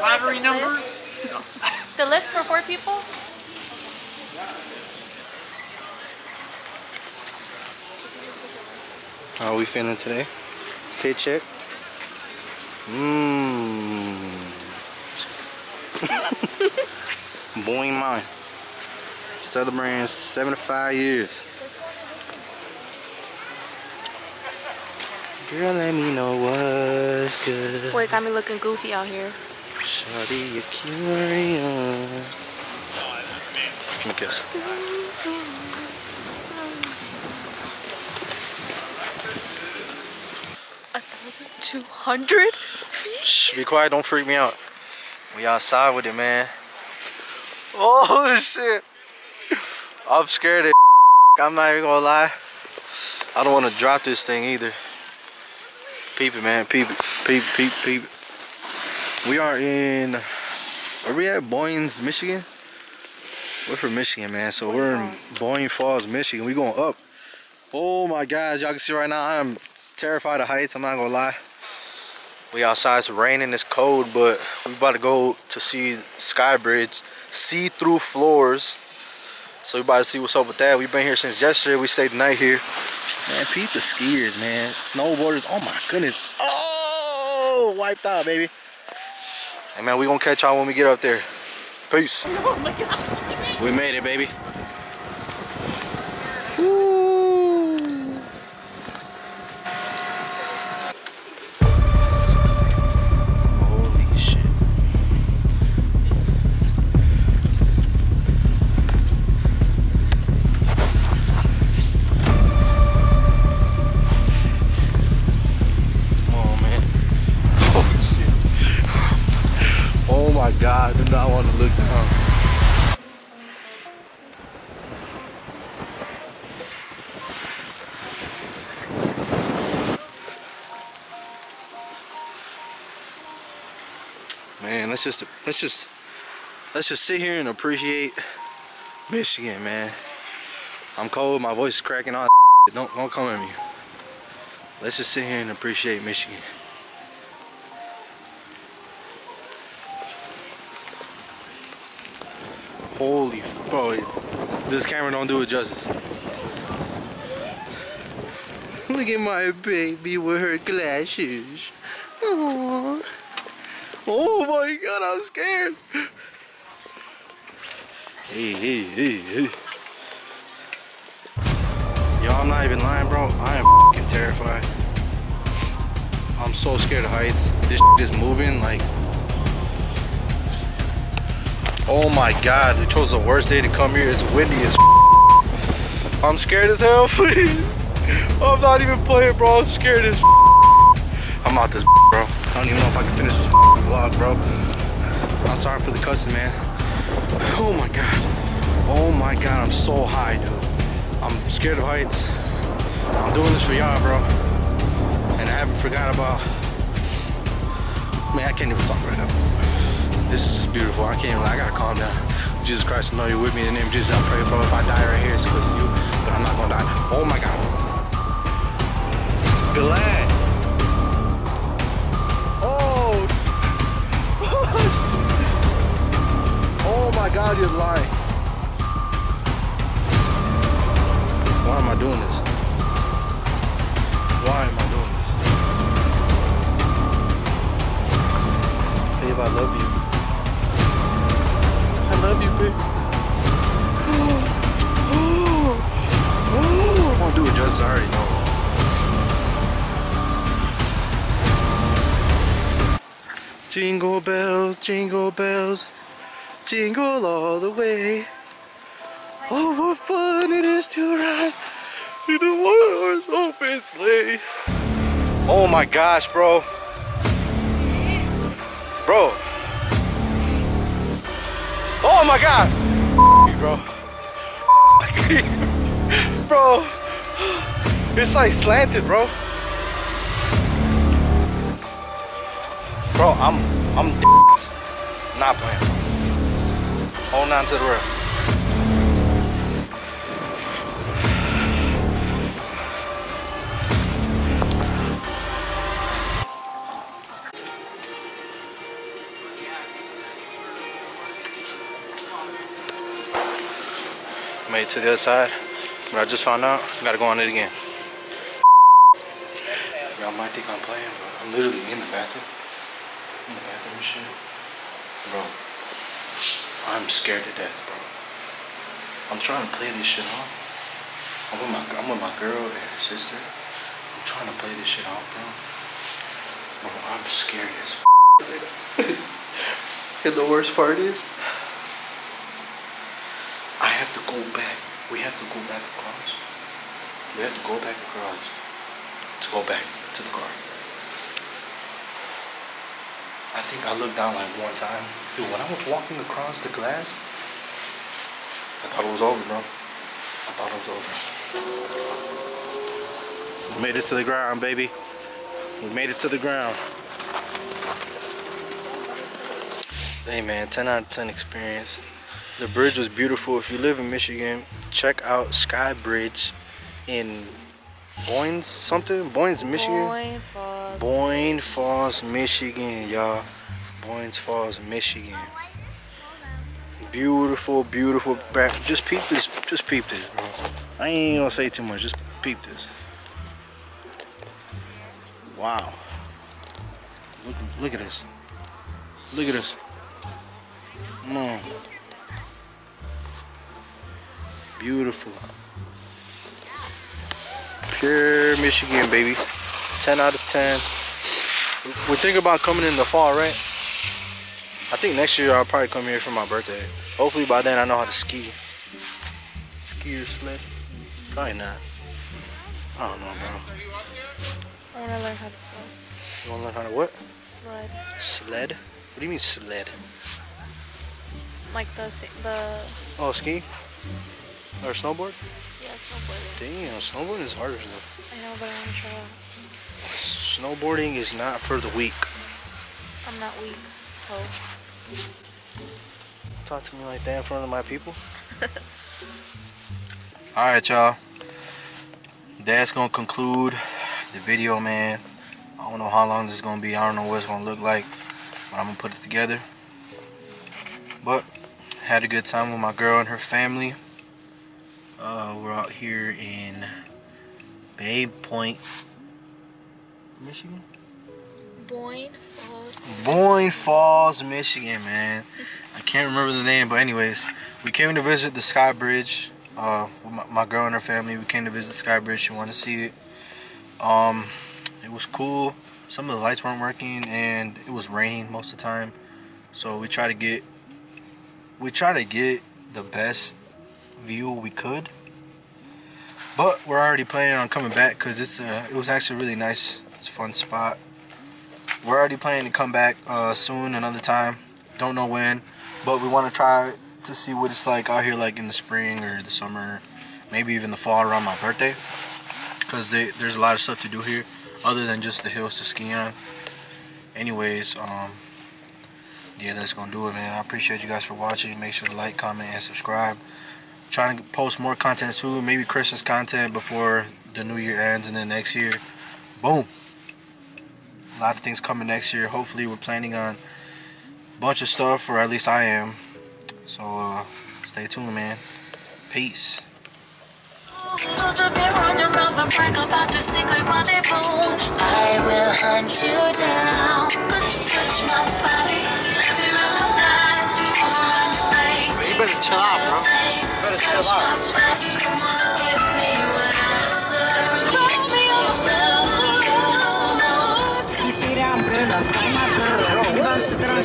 Lottery rent the lift. numbers. The lift for four people? How are we feeling today? Fit check. Mmm. Boing mine. Celebrating 75 years. Girl, let me know what's good. Boy, got me looking goofy out here. Shawty, you're curious. Give me a kiss. A thousand two hundred? Shh, be quiet, don't freak me out. We outside with it, man. Oh shit. I'm scared of I'm not even gonna lie. I don't wanna drop this thing either. Peep it, man. Peep it. Peep, peep, peep. We are in are we at Boynes, Michigan? We're from Michigan, man. So we're in Boyne Falls, Michigan. We going up. Oh my gosh, y'all can see right now I'm terrified of heights, I'm not gonna lie. We outside, it's raining, it's cold, but we about to go to see Sky Bridge, see-through floors. So we about to see what's up with that. We've been here since yesterday. We stayed the night here. Man, peep the skiers, man. Snowboarders, oh my goodness. Oh, wiped out, baby. Hey man, we gonna catch y'all when we get up there. Peace. Oh we made it, baby. Woo. To look down. Man, let's just let's just let's just sit here and appreciate Michigan, man. I'm cold, my voice is cracking all don't don't come at me. Let's just sit here and appreciate Michigan. Holy, f- bro, this camera don't do it justice. Look at my baby with her glasses. Aww. Oh my god, I'm scared. Hey, hey, hey, hey. Yo, I'm not even lying, bro. I am fing terrified. I'm so scared of heights. This is moving like. Oh my god, we chose the worst day to come here. It's windy as I'm scared as hell, please. I'm not even playing, bro. I'm scared as I'm out this, bro. I don't even know if I can finish this vlog, bro. I'm sorry for the cussing, man. Oh my god. Oh my god, I'm so high, dude. I'm scared of heights. I'm doing this for y'all, bro. And I haven't forgot about. Man, I can't even talk right now. This is beautiful. I can't. I gotta calm down. Jesus Christ, I know you're with me. In the name of Jesus, I pray, bro. If I die right here, it's because of you. But I'm not gonna die. Oh my god. Glad. Oh. oh my god, you're lying. Why am I doing this? Why am I doing this? Babe, I love you. I love you, babe. I won't do it I already. Jingle bells, jingle bells, jingle all the way. Oh, what fun it is to ride in a one-horse open sleigh. Oh my gosh, bro. Bro. Oh my god. bro. bro. It's like slanted, bro. Bro, I'm I'm not playing. Hold on to the rail. Made it to the other side. But I just found out. I gotta go on it again. Y'all might think I'm playing, but I'm literally in the bathroom. In the bathroom and shit. Bro. I'm scared to death, bro. I'm trying to play this shit off. I'm with my I'm with my girl and her sister. I'm trying to play this shit off, bro. Bro, I'm scared as and the worst part is I have to go back. We have to go back across. We have to go back across to go back to the car. I think I looked down like one time. Dude, when I was walking across the glass, I thought it was over, bro. I thought it was over. We made it to the ground, baby. We made it to the ground. Hey man, 10 out of 10 experience. The bridge was beautiful. If you live in Michigan, check out Sky Bridge in Boynes something? Boynes, Michigan? Boyne Falls. Boyne Falls, Michigan, y'all. Boyne Falls, Michigan. Beautiful, beautiful back. Just peep this. Just peep this, bro. I ain't gonna say too much. Just peep this. Wow. Look, look at this. Look at this. Come on. Beautiful. Pure Michigan, baby. 10 out of 10. We're thinking about coming in the fall, right? I think next year I'll probably come here for my birthday. Hopefully by then I know how to ski. Ski or sled? Probably not. I don't know, bro. I want to learn how to sled. You wanna learn how to what? Sled. Sled? What do you mean sled? Like the the Oh, ski? Or snowboard? yeah snowboarding. Damn, snowboarding is harder though. I know, but I want to try. out. Snowboarding is not for the weak. I'm not weak. Oh. Talk to me like that in front of my people. Alright, y'all. That's gonna conclude the video, man. I don't know how long this is gonna be. I don't know what it's gonna look like, but I'm gonna put it together. But had a good time with my girl and her family. Uh, we're out here in Bay Point, Michigan. Boyne Falls. Boyne Falls, Michigan, man. I can't remember the name, but anyways, we came to visit the Sky Bridge. Uh, with my, my girl and her family, we came to visit the Sky Bridge. She wanted to see it. Um, it was cool. Some of the lights weren't working, and it was raining most of the time. So we tried to get, we tried to get the best view we could. But we're already planning on coming back because it's uh, it was actually really nice, it's a fun spot. We're already planning to come back uh, soon, another time. Don't know when, but we want to try to see what it's like out here, like in the spring or the summer, maybe even the fall around my birthday. Because there's a lot of stuff to do here, other than just the hills to ski on. Anyways, um, yeah, that's gonna do it, man. I appreciate you guys for watching. Make sure to like, comment, and subscribe. Trying to post more content soon, maybe Christmas content before the new year ends, and then next year, boom a lot of things coming next year. Hopefully, we're planning on a bunch of stuff, or at least I am. So, uh, stay tuned, man. Peace. I will hunt you down. Touch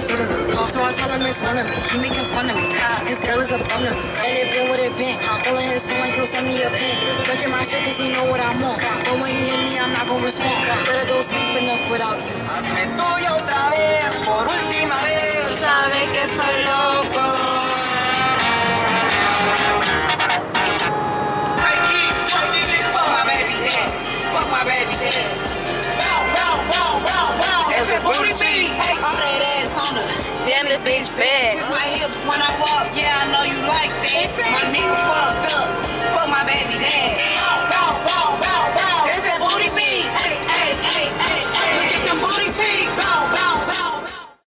about shit that I should've known. So I tell him it's one of me. He making fun of me. Uh, his girl is a bum to me. And it been what it been. Calling his phone like he'll send me a pin. Look at my shit cause he know what I'm on. But when he hit me, I'm not gonna respond. Better don't sleep enough without you. Hazme tuya otra vez, por última vez. Sabe que estoy bitch bad. Twist my hips when I walk. Yeah, I know you like that. My nigga fucked up.